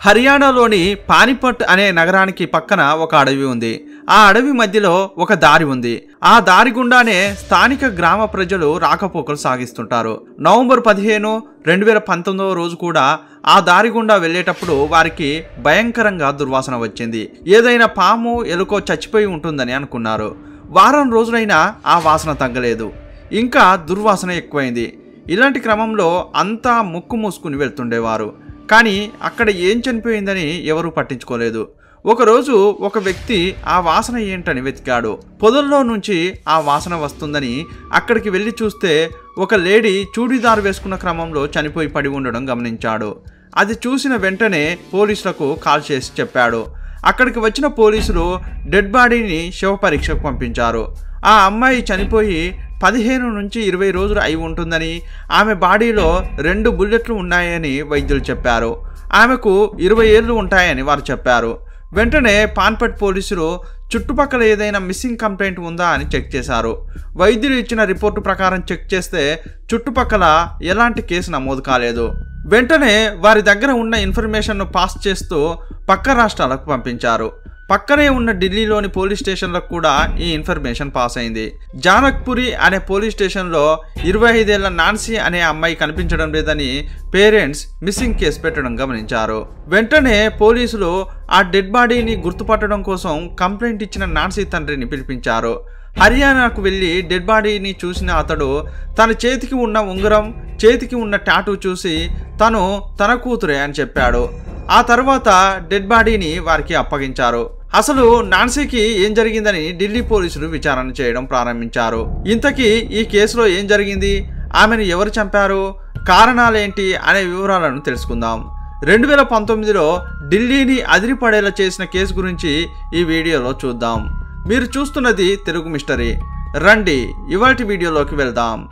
హర్యానాలోని పానిపట్ అనే నగరానికి పక్కన ఒక అడవి ఉంది. ఆ అడవి మధ్యలో ఒక దారి ఉంది. ఆ దారి గుండానే స్థానిక గ్రామ ప్రజలు రాకపోకలు సాగిస్తుంటారు. నవంబర్ పదిహేను రెండు వేల పంతొమ్మిదవ రోజు కూడా ఆ దారి గుండా వెళ్ళేటప్పుడు వారికి భయంకరంగా దుర్వాసన వచ్చింది. ఏదైనా పాము ఎలుకో చచ్చిపోయి ఉంటుందని అనుకున్నారు. వారం రోజులైనా ఆ వాసన తగ్గలేదు. ఇంకా దుర్వాసన ఎక్కువైంది. ఇలాంటి క్రమంలో అంతా ముక్కు మూసుకుని వెళ్తుండేవారు. కానీ అక్కడ ఏం చనిపోయిందని ఎవరూ పట్టించుకోలేదు. ఒకరోజు ఒక వ్యక్తి ఆ వాసన ఏంటని వెతికాడు. పొదల్లో నుంచి ఆ వాసన వస్తుందని అక్కడికి వెళ్ళి చూస్తే ఒక లేడీ చూడీదారు వేసుకున్న క్రమంలో చనిపోయి పడి ఉండడం గమనించాడు. అది చూసిన వెంటనే పోలీసులకు కాల్ చేసి చెప్పాడు. అక్కడికి వచ్చిన పోలీసులు డెడ్ బాడీని శవ పరీక్షకు పంపించారు. ఆ అమ్మాయి చనిపోయి పదిహేను నుంచి ఇరవై రోజులు అయి ఉంటుందని ఆమె బాడీలో రెండు బుల్లెట్లు ఉన్నాయని వైద్యులు చెప్పారు. ఆమెకు ఇరవై ఏళ్ళు ఉంటాయని వారు చెప్పారు. వెంటనే పాన్పట్ పోలీసులు చుట్టుపక్కల ఏదైనా మిస్సింగ్ కంప్లైంట్ ఉందా అని చెక్ చేశారు. వైద్యులు ఇచ్చిన రిపోర్టు ప్రకారం చెక్ చేస్తే చుట్టుపక్కల ఎలాంటి కేసు నమోదు కాలేదు. వెంటనే వారి దగ్గర ఉన్న ఇన్ఫర్మేషన్ను పాస్ చేస్తూ పక్క రాష్ట్రాలకు పంపించారు. పక్కనే ఉన్న ఢిల్లీలోని పోలీస్ స్టేషన్లకు కూడా ఈ ఇన్ఫర్మేషన్ పాస్ అయింది. జానక్పురి అనే పోలీస్ స్టేషన్లో ఇరవై ఐదేళ్ళ నాన్సీ అనే అమ్మాయి కనిపించడం లేదని పేరెంట్స్ మిస్సింగ్ కేసు పెట్టడం గమనించారు. వెంటనే పోలీసులు ఆ డెడ్ బాడీని గుర్తుపట్టడం కోసం కంప్లైంట్ ఇచ్చిన నాన్సీ తండ్రిని పిలిపించారు. హర్యానాకు వెళ్ళి డెడ్ బాడీని చూసిన అతడు తన చేతికి ఉన్న ఉంగరం చేతికి ఉన్న టాటూ చూసి తను తన కూతురే అని చెప్పాడు. ఆ తర్వాత డెడ్ బాడీని వారికి అప్పగించారు. అసలు నాన్సీకి ఏం జరిగిందని ఢిల్లీ పోలీసులు విచారణ చేయడం ప్రారంభించారు. ఇంతకీ ఈ కేసులో ఏం జరిగింది? ఆమెను ఎవరు చంపారు? కారణాలేంటి? అనే వివరాలను తెలుసుకుందాం. రెండు వేల పంతొమ్మిదిలో ఢిల్లీని అదిరిపడేలా చేసిన కేసు గురించి ఈ వీడియోలో చూద్దాం. మీరు చూస్తున్నది తెలుగు మిస్టరీ. రండి ఇవాటి వీడియోలోకి వెళ్దాం.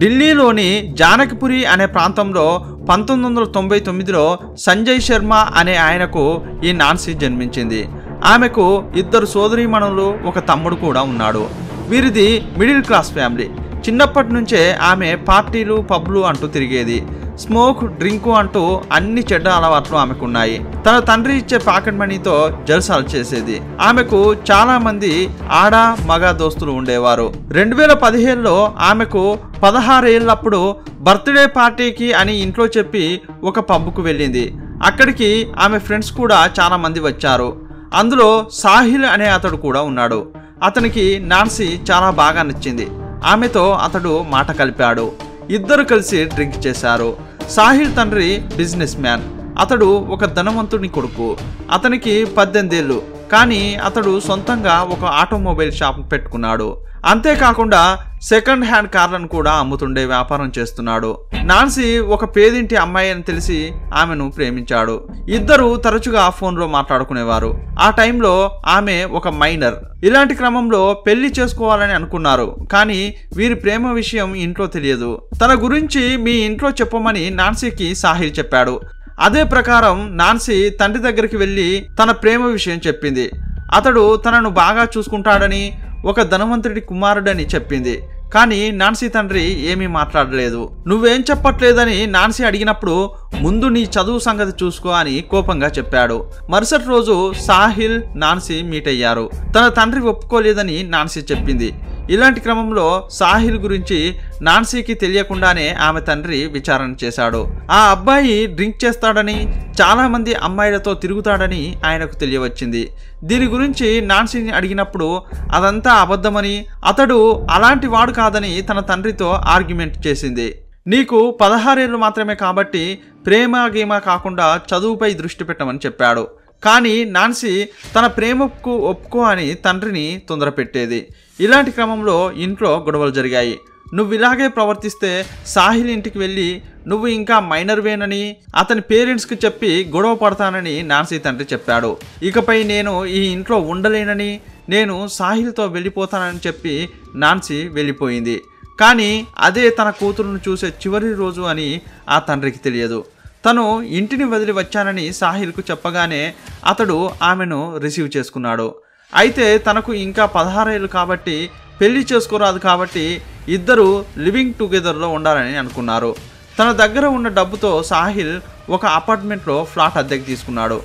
ఢిల్లీలోని జానకిపురి అనే ప్రాంతంలో పంతొమ్మిది వందల తొంభై తొమ్మిదిలో సంజయ్ శర్మ అనే ఆయనకు ఈ నాన్సీ జన్మించింది. ఆమెకు ఇద్దరు సోదరీమణులు ఒక తమ్ముడు కూడా ఉన్నాడు. వీరిది మిడిల్ క్లాస్ ఫ్యామిలీ. చిన్నప్పటి నుంచే ఆమె పార్టీలు పబ్లు అంటూ తిరిగేది. స్మోక్ డ్రింకు అంటూ అన్ని చెడ్డ అలవాట్లు ఆమెకున్నాయి. తన తండ్రి ఇచ్చే పాకెట్ మనీతో జల్సాలు చేసేది. ఆమెకు చాలా మంది ఆడ మగ దోస్తులు ఉండేవారు. రెండు వేల పదిహేనులో ఆమెకు పదహారేళ్ళప్పుడు బర్త్డే పార్టీకి అని ఇంట్లో చెప్పి ఒక పబ్కు వెళ్ళింది. అక్కడికి ఆమె ఫ్రెండ్స్ కూడా చాలా మంది వచ్చారు. అందులో సాహిల్ అనే అతడు కూడా ఉన్నాడు. అతనికి నాన్సీ చాలా బాగా నచ్చింది. ఆమెతో అతడు మాట కలిపాడు. ఇద్దరు కలిసి డ్రింక్ చేశారు. సాహిల్ తండ్రి బిజినెస్ మ్యాన్. అతడు ఒక ధనవంతుని కొడుకు. అతనికి పద్దెనిమిదేళ్ళు. కానీ అతడు సొంతంగా ఒక ఆటోమొబైల్ షాప్ పెట్టుకున్నాడు. అంతేకాకుండా సెకండ్ హ్యాండ్ కార్లను కూడా అమ్ముతుండే వ్యాపారం చేస్తున్నాడు. నాన్సీ ఒక పేదింటి అమ్మాయి అని తెలిసి ఆమెను ప్రేమించాడు. ఇద్దరు తరచుగా ఫోన్లో మాట్లాడుకునేవారు. ఆ టైంలో ఆమె ఒక మైనర్. ఇలాంటి క్రమంలో పెళ్ళి చేసుకోవాలని అనుకున్నారు. కానీ వీరి ప్రేమ విషయం ఇంట్లో తెలియదు. తన గురించి మీ ఇంట్లో చెప్పమని నాన్సీకి సాహిల్ చెప్పాడు. అదే ప్రకారం నాన్సీ తండ్రి దగ్గరికి వెళ్ళి తన ప్రేమ విషయం చెప్పింది. అతడు తనను బాగా చూసుకుంటాడని ఒక ధనవంతుడి కుమారుడని చెప్పింది. కానీ నాన్సీ తండ్రి ఏమీ మాట్లాడలేదు. నువ్వేం చెప్పట్లేదని నాన్సీ అడిగినప్పుడు ముందు నీ చదువు సంగతి చూసుకో అని కోపంగా చెప్పాడు. మరుసటి రోజు సాహిల్ నాన్సీ మీట్ అయ్యారు తన తండ్రి ఒప్పుకోలేదని నాన్సీ చెప్పింది. ఇలాంటి క్రమంలో సాహిల్ గురించి నాన్సీకి తెలియకుండానే ఆమె తండ్రి విచారణ చేశాడు. ఆ అబ్బాయి డ్రింక్ చేస్తాడని చాలామంది అమ్మాయిలతో తిరుగుతాడని ఆయనకు తెలియవచ్చింది. దీని గురించి నాన్సీని అడిగినప్పుడు అదంతా అబద్ధమని అతడు అలాంటి వాడు కాదని తన తండ్రితో ఆర్గ్యుమెంట్ చేసింది. నీకు పదహారేళ్ళు మాత్రమే కాబట్టి ప్రేమ గీమ కాకుండా చదువుపై దృష్టి పెట్టమని చెప్పాడు. కానీ నాన్సీ తన ప్రేమకు ఒప్పుకో అని తండ్రిని తొందరపెట్టేది. ఇలాంటి క్రమంలో ఇంట్లో గొడవలు జరిగాయి. నువ్వు ఇలాగే ప్రవర్తిస్తే సాహిల్ ఇంటికి వెళ్ళి నువ్వు ఇంకా మైనర్వేనని అతని పేరెంట్స్కి చెప్పి గొడవ పడతానని నాన్సీ తండ్రి చెప్పాడు. ఇకపై నేను ఈ ఇంట్లో ఉండలేనని నేను సాహిల్తో వెళ్ళిపోతానని చెప్పి నాన్సీ వెళ్ళిపోయింది. కానీ అదే తన కూతురును చూసే చివరి రోజు అని ఆ తండ్రికి తెలియదు. తను ఇంటిని వదిలి వచ్చానని సాహిల్కు చెప్పగానే అతడు ఆమెను రిసీవ్ చేసుకున్నాడు. అయితే తనకు ఇంకా పదహారేళ్ళు కాబట్టి పెళ్ళి చేసుకోరాదు కాబట్టి ఇద్దరు లివింగ్ టుగెదర్లో ఉండాలని అనుకున్నారు. తన దగ్గర ఉన్న డబ్బుతో సాహిల్ ఒక అపార్ట్మెంట్లో ఫ్లాట్ అద్దెకి తీసుకున్నాడు.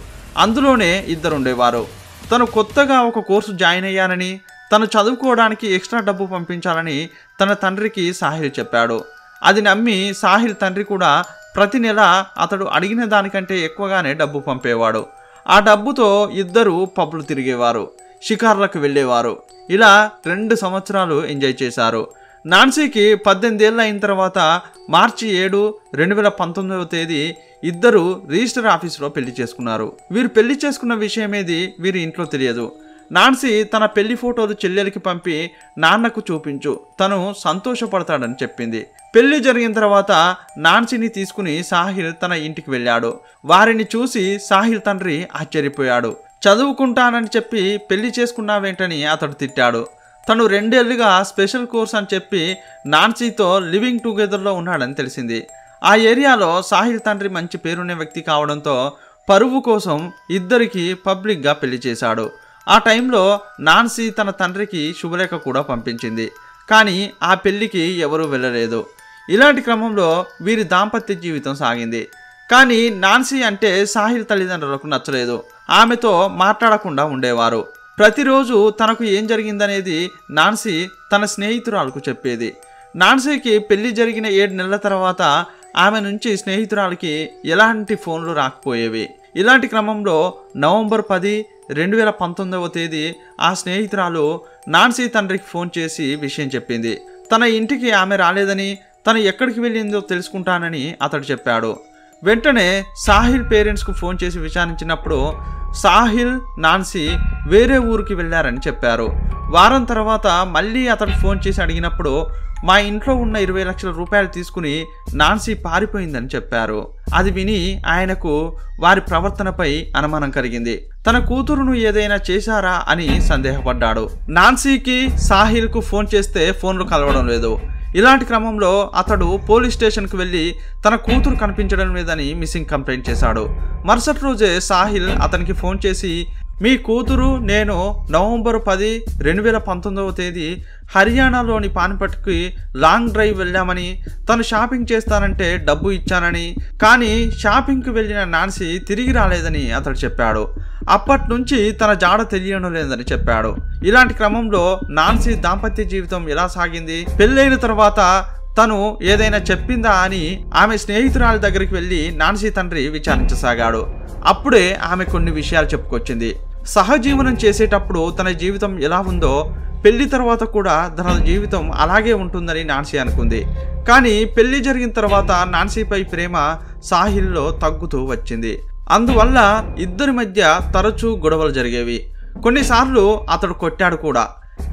అందులోనే ఇద్దరు ఉండేవారు తను కొత్తగా ఒక కోర్సు జాయిన్ అయ్యానని తను చదువుకోవడానికి ఎక్స్ట్రా డబ్బు పంపించాలని తన తండ్రికి సాహిల్ చెప్పాడు. అది నమ్మి సాహిల్ తండ్రి కూడా ప్రతి నెల అతడు అడిగిన దానికంటే ఎక్కువగానే డబ్బు పంపేవాడు. ఆ డబ్బుతో ఇద్దరు పబ్లు తిరిగేవారు. షికార్లకు వెళ్ళేవారు. ఇలా రెండు సంవత్సరాలు ఎంజాయ్ చేశారు. నాన్సీకి పద్దెనిమిదేళ్ళు అయిన తర్వాత మార్చి ఏడు రెండు వేల పంతొమ్మిదవ తేదీ ఇద్దరు రిజిస్టర్ ఆఫీసులో పెళ్ళి చేసుకున్నారు. వీరు పెళ్ళి చేసుకున్న విషయమేది వీరి ఇంట్లో తెలియదు. నాన్సీ తన పెళ్ళి ఫోటోలు చెల్లెలికి పంపి నాన్నకు చూపించు. తను సంతోషపడతాడని చెప్పింది. పెళ్ళి జరిగిన తర్వాత నాన్సీని తీసుకుని సాహిల్ తన ఇంటికి వెళ్ళాడు. వారిని చూసి సాహిల్ తండ్రి ఆశ్చర్యపోయాడు. చదువుకుంటానని చెప్పి పెళ్ళి చేసుకున్నావేంటని అతడు తిట్టాడు. తను రెండేళ్ళుగా స్పెషల్ కోర్స్ అని చెప్పి నాన్సీతో లివింగ్ టుగెదర్లో ఉన్నాడని తెలిసింది. ఆ ఏరియాలో సాహిల్ తండ్రి మంచి పేరున్న వ్యక్తి కావడంతో పరువు కోసం ఇద్దరికి పబ్లిక్గా పెళ్ళి చేశాడు. ఆ టైంలో నాన్సీ తన తండ్రికి శుభలేఖ కూడా పంపించింది. కానీ ఆ పెళ్ళికి ఎవరూ వెళ్ళలేదు. ఇలాంటి క్రమంలో వీరి దాంపత్య జీవితం సాగింది. కానీ నాన్సీ అంటే సాహిల్ తల్లిదండ్రులకు నచ్చలేదు. ఆమెతో మాట్లాడకుండా ఉండేవారు. ప్రతిరోజు తనకు ఏం జరిగిందనేది నాన్సీ తన స్నేహితురాలకు చెప్పేది. నాన్సీకి పెళ్ళి జరిగిన ఏడు నెలల తర్వాత ఆమె నుంచి స్నేహితురాలకి ఎలాంటి ఫోన్లు రాకపోయేవి. ఇలాంటి క్రమంలో నవంబర్ పది రెండు వేల పంతొమ్మిదవ తేదీ ఆ స్నేహితురాలు నాన్సీ తండ్రికి ఫోన్ చేసి విషయం చెప్పింది. తన ఇంటికి ఆమె రాలేదని తను ఎక్కడికి వెళ్ళిందో తెలుసుకుంటానని అతడు చెప్పాడు. వెంటనే సాహిల్ పేరెంట్స్కు ఫోన్ చేసి విచారించినప్పుడు సాహిల్ నాన్సీ వేరే ఊరికి వెళ్ళారని చెప్పారు. వారం తర్వాత మళ్ళీ అతడు ఫోన్ చేసి అడిగినప్పుడు మా ఇంట్లో ఉన్న ఇరవై లక్షల రూపాయలు తీసుకుని నాన్సీ పారిపోయిందని చెప్పారు. అది విని ఆయనకు వారి ప్రవర్తనపై అనుమానం కలిగింది. తన కూతురును ఏదైనా చేశారా అని సందేహపడ్డాడు. నాన్సీకి సాహిల్కు ఫోన్ చేస్తే ఫోన్లు కలవడం లేదు. ఇలాంటి క్రమంలో అతడు పోలీస్ స్టేషన్కు వెళ్ళి తన కూతురు కనిపించడం లేదని మిస్సింగ్ కంప్లైంట్ చేశాడు. మరుసటి రోజే సాహిల్ అతనికి ఫోన్ చేసి మీ కూతురు నేను నవంబర్ పది రెండు వేల పంతొమ్మిదవ తేదీ హర్యానాలోని పానిపట్కి లాంగ్ డ్రైవ్ వెళ్ళామని తను షాపింగ్ చేస్తానంటే డబ్బు ఇచ్చానని కానీ షాపింగ్కి వెళ్ళిన నాన్సీ తిరిగి రాలేదని అతడు చెప్పాడు. అప్పటి నుంచి తన జాడ తెలియడం లేదని చెప్పాడు. ఇలాంటి క్రమంలో నాన్సీ దాంపత్య జీవితం ఎలా సాగింది? పెళ్ళైన తర్వాత తను ఏదైనా చెప్పిందా అని ఆమె స్నేహితురాల దగ్గరికి వెళ్ళి నాన్సీ తండ్రి విచారించసాగాడు. అప్పుడే ఆమె కొన్ని విషయాలు చెప్పుకొచ్చింది. సహజీవనం చేసేటప్పుడు తన జీవితం ఎలా ఉందో పెళ్ళి తర్వాత కూడా తన జీవితం అలాగే ఉంటుందని నాన్సీ అనుకుంది. కానీ పెళ్ళి జరిగిన తర్వాత నాన్సీపై ప్రేమ సాహిల్లో తగ్గుతూ వచ్చింది. అందువల్ల ఇద్దరి మధ్య తరచూ గొడవలు జరిగేవి. కొన్నిసార్లు అతడు కొట్టాడు కూడా.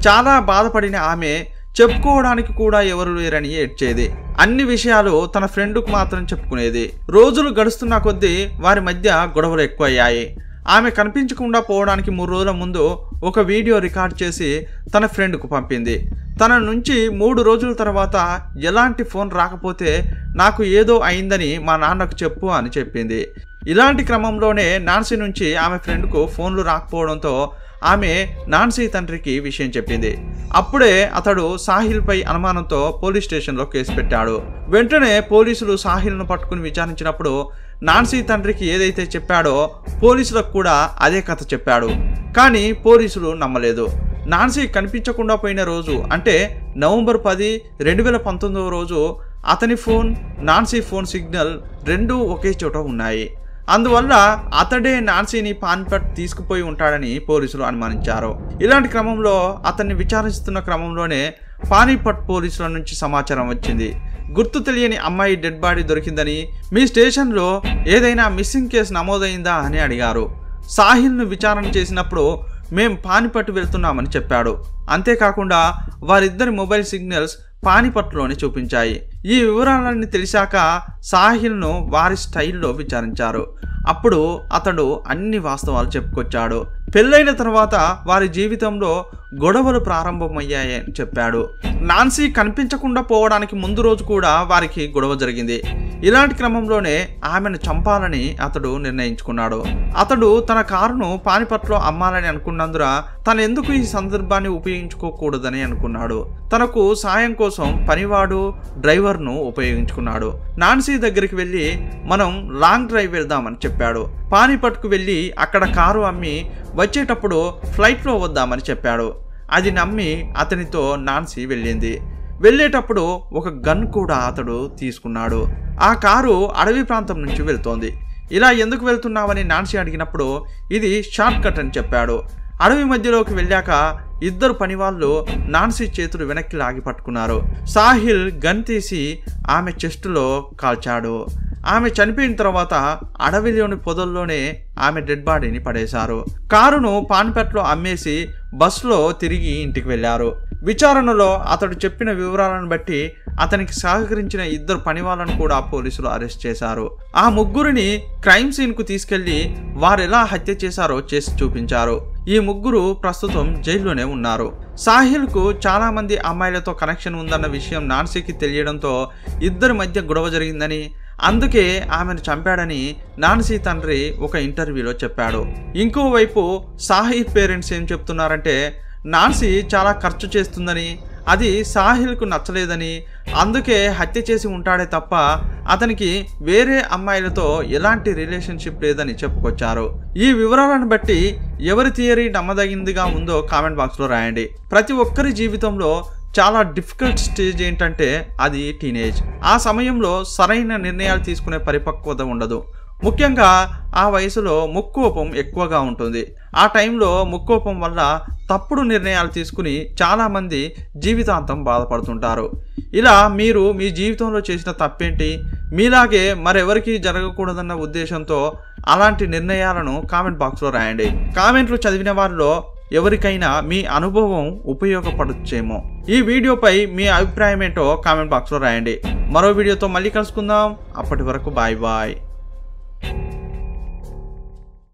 చాలా బాధపడిన ఆమె చెప్పుకోవడానికి కూడా ఎవరు లేరని ఏడ్చేది. అన్ని విషయాలు తన ఫ్రెండ్కు మాత్రం చెప్పుకునేది. రోజులు గడుస్తున్న కొద్దీ వారి మధ్య గొడవలు ఎక్కువయ్యాయి. ఆమె కనిపించకుండా పోవడానికి మూడు రోజుల ముందు ఒక వీడియో రికార్డ్ చేసి తన ఫ్రెండ్కు పంపింది. తన నుంచి మూడు రోజుల తర్వాత ఎలాంటి ఫోన్ రాకపోతే నాకు ఏదో అయిందని మా నాన్నకు చెప్పు అని చెప్పింది. ఇలాంటి క్రమంలోనే నాన్సీ నుంచి ఆమె ఫ్రెండ్కు ఫోన్లు రాకపోవడంతో ఆమె నాన్సీ తండ్రికి విషయం చెప్పింది. అప్పుడే అతడు సాహిల్పై అనుమానంతో పోలీస్ స్టేషన్లో కేసు పెట్టాడు. వెంటనే పోలీసులు సాహిల్ను పట్టుకుని విచారించినప్పుడు నాన్సీ తండ్రికి ఏదైతే చెప్పాడో పోలీసులకు కూడా అదే కథ చెప్పాడు. కానీ పోలీసులు నమ్మలేదు. నాన్సీ కనిపించకుండా పోయిన రోజు అంటే నవంబర్ పది రెండు వేల పంతొమ్మిదవ రోజు అతని ఫోన్ నాన్సీ ఫోన్ సిగ్నల్ రెండూ ఒకే చోట ఉన్నాయి. అందువల్ల అతడే నాన్సీని పాన్పట్ తీసుకుపోయి ఉంటాడని పోలీసులు అనుమానించారు. ఇలాంటి క్రమంలో అతన్ని విచారిస్తున్న క్రమంలోనే పానీపట్ పోలీసుల నుంచి సమాచారం వచ్చింది. గుర్తు తెలియని అమ్మాయి డెడ్ బాడీ దొరికిందని మీ స్టేషన్లో ఏదైనా మిస్సింగ్ కేసు నమోదైందా? అని అడిగారు. సాహిల్ను విచారణ చేసినప్పుడు మేం పానిపట్టు వెళ్తున్నామని చెప్పాడు. అంతేకాకుండా వారిద్దరి మొబైల్ సిగ్నల్స్ పానిపట్లోనే చూపించాయి. ఈ వివరాలన్నీ తెలిసాక సాహిల్ను వారి స్టైల్లో విచారించారు. అప్పుడు అతడు అన్ని వాస్తవాలు చెప్పుకొచ్చాడు. పెళ్ళైన తర్వాత వారి జీవితంలో గొడవలు ప్రారంభమయ్యాయని చెప్పాడు. నాన్సీ కనిపించకుండా పోవడానికి ముందు రోజు కూడా వారికి గొడవ జరిగింది. ఇలాంటి క్రమంలోనే ఆమెను చంపాలని అతడు నిర్ణయించుకున్నాడు. అతడు తన కారును పానిపట్లో అమ్మాలని అనుకున్నందున తను ఎందుకు ఈ సందర్భాన్ని ఉపయోగించుకోకూడదని అనుకున్నాడు. తనకు సాయం కోసం పనివాడు డ్రైవర్ను ఉపయోగించుకున్నాడు. నాన్సీ దగ్గరికి వెళ్ళి మనం లాంగ్ డ్రైవ్ వెళ్దామని చెప్పాడు. పానిపట్కు వెళ్ళి అక్కడ కారు అమ్మి వచ్చేటప్పుడు ఫ్లైట్లో వద్దామని చెప్పాడు. అది నమ్మి అతనితో నాన్సీ వెళ్ళింది. వెళ్ళేటప్పుడు ఒక గన్ కూడా అతడు తీసుకున్నాడు. ఆ కారు అడవి ప్రాంతం నుంచి వెళ్తోంది. ఇలా ఎందుకు వెళ్తున్నావని నాన్సీ అడిగినప్పుడు ఇది షార్ట్ కట్ అని చెప్పాడు. అడవి మధ్యలోకి వెళ్ళాక ఇద్దరు పనివాళ్ళు నాన్సీ చేతులు వెనక్కి లాగి పట్టుకున్నారు. సాహిల్ గన్ తీసి ఆమె చెస్టులో కాల్చాడు. ఆమె చనిపోయిన తర్వాత అడవిలోని పొదల్లోనే ఆమె డెడ్ బాడీని పడేశారు. కారును పాన్పెట్లో అమ్మేసి బస్సులో తిరిగి ఇంటికి వెళ్ళారు. విచారణలో అతడు చెప్పిన వివరాలను బట్టి అతనికి సహకరించిన ఇద్దరు పనివాళ్ళను కూడా పోలీసులు అరెస్ట్ చేశారు. ఆ ముగ్గురిని క్రైమ్ సీన్కు తీసుకెళ్ళి వారెలా హత్య చేశారో చేసి చూపించారు. ఈ ముగ్గురు ప్రస్తుతం జైల్లోనే ఉన్నారు. సాహిల్కు చాలా మంది అమ్మాయిలతో కనెక్షన్ ఉందన్న విషయం నాన్సీకి తెలియడంతో ఇద్దరి మధ్య గొడవ జరిగిందని అందుకే ఆమెను చంపాడని నాన్సీ తండ్రి ఒక ఇంటర్వ్యూలో చెప్పాడు. ఇంకోవైపు సాహిల్ పేరెంట్స్ ఏం చెప్తున్నారంటే నాన్సీ చాలా ఖర్చు చేస్తుందని అది సాహిల్కు నచ్చలేదని అందుకే హత్య చేసి ఉంటాడే తప్ప అతనికి వేరే అమ్మాయిలతో ఎలాంటి రిలేషన్షిప్ లేదని చెప్పుకొచ్చారు. ఈ వివరాలను బట్టి ఎవరి థియరీ నమ్మదగిందిగా ఉందో కామెంట్ బాక్స్లో రాయండి. ప్రతి ఒక్కరి జీవితంలో చాలా డిఫికల్ట్ స్టేజ్ ఏంటంటే అది టీనేజ్ ఆ సమయంలో సరైన నిర్ణయాలు తీసుకునే పరిపక్వత ఉండదు. ముఖ్యంగా ఆ వయసులో ముక్కోపం ఎక్కువగా ఉంటుంది. ఆ టైంలో ముక్కోపం వల్ల తప్పుడు నిర్ణయాలు తీసుకుని చాలామంది జీవితాంతం బాధపడుతుంటారు. ఇలా మీరు మీ జీవితంలో చేసిన తప్పేంటి? మీలాగే మరెవరికి జరగకూడదన్న ఉద్దేశంతో అలాంటి నిర్ణయాలను కామెంట్ బాక్స్లో రాయండి. కామెంట్లు చదివిన వారిలో ఎవరికైనా మీ అనుభవం ఉపయోగపడచ్చేమో. ఈ వీడియోపై మీ అభిప్రాయం ఏంటో కామెంట్ బాక్స్లో రాయండి. మరో వీడియోతో మళ్ళీ కలుసుకుందాం. అప్పటి వరకు బాయ్ బాయ్.